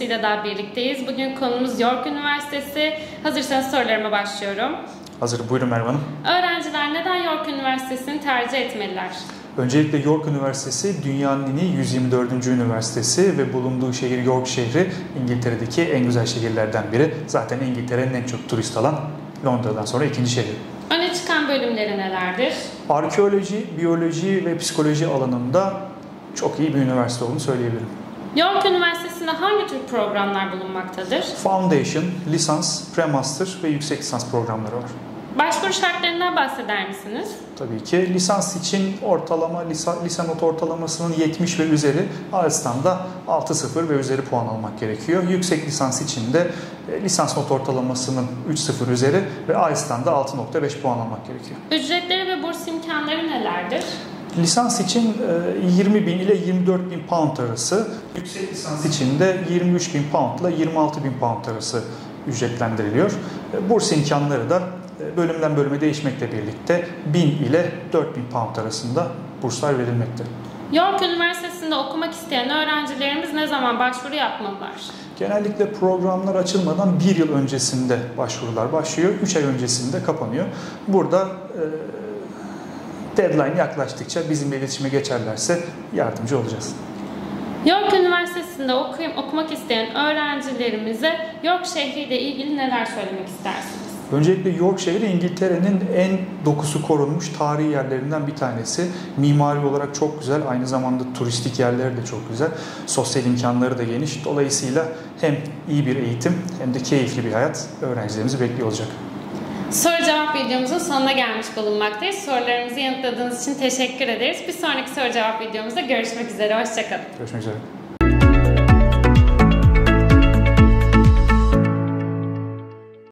videosuyla daha birlikteyiz. Bugün konumuz York Üniversitesi. Hazırsanız sorularıma başlıyorum. Hazır. Buyurun Merve Hanım. Öğrenciler neden York Üniversitesi'ni tercih etmeliler? Öncelikle York Üniversitesi dünyanın en iyi 124. üniversitesi ve bulunduğu şehir York şehri İngiltere'deki en güzel şehirlerden biri. Zaten İngiltere'nin en çok turist alan Londra'dan sonra ikinci şehri. Öne çıkan bölümleri nelerdir? Arkeoloji, biyoloji ve psikoloji alanında çok iyi bir üniversite olduğunu söyleyebilirim. York Üniversitesi'nde hangi tür programlar bulunmaktadır? Foundation, lisans, pre-master ve yüksek lisans programları var. Başvuru şartlarından bahseder misiniz? Tabii ki lisans için ortalama, lise, lise not ortalamasının 70 ve üzeri, ALS'tan da 6.0 ve üzeri puan almak gerekiyor. Yüksek lisans için de e, lisans not ortalamasının 3.0 üzeri ve ALS'tan da 6.5 puan almak gerekiyor. Ücretleri ve burs imkanları nelerdir? Lisans için e, 20 bin ile 24 bin pound arası, yüksek lisans için de 23 bin pound ile 26 bin pound arası ücretlendiriliyor. E, Burs imkanları da e, bölümden bölüme değişmekle birlikte 1000 ile 4000 pound arasında burslar verilmekte. York Üniversitesi'nde okumak isteyen öğrencilerimiz ne zaman başvuru yapmalılar? Genellikle programlar açılmadan bir yıl öncesinde başvurular başlıyor. 3 ay öncesinde kapanıyor. Burada e, deadline yaklaştıkça bizimle iletişime geçerlerse yardımcı olacağız. York Üniversitesi'nde okuyum, okumak isteyen öğrencilerimize York şehriyle ilgili neler söylemek istersiniz? Öncelikle York şehri İngiltere'nin en dokusu korunmuş tarihi yerlerinden bir tanesi. Mimari olarak çok güzel, aynı zamanda turistik yerleri de çok güzel. Sosyal imkanları da geniş. Dolayısıyla hem iyi bir eğitim hem de keyifli bir hayat öğrencilerimizi bekliyor olacak. Soru cevap videomuzun sonuna gelmiş bulunmaktayız. Sorularımızı yanıtladığınız için teşekkür ederiz. Bir sonraki soru cevap videomuzda görüşmek üzere. Hoşçakalın. Görüşmek üzere.